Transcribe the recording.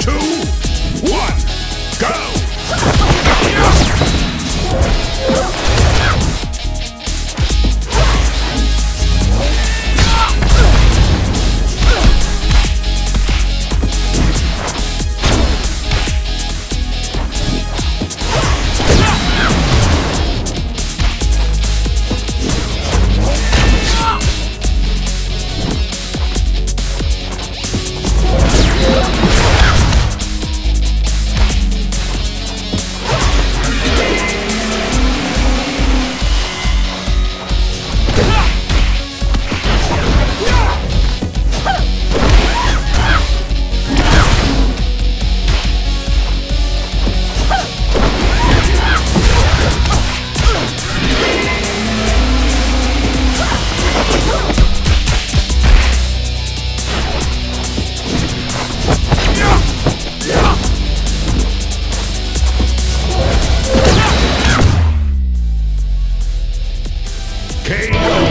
two. KO.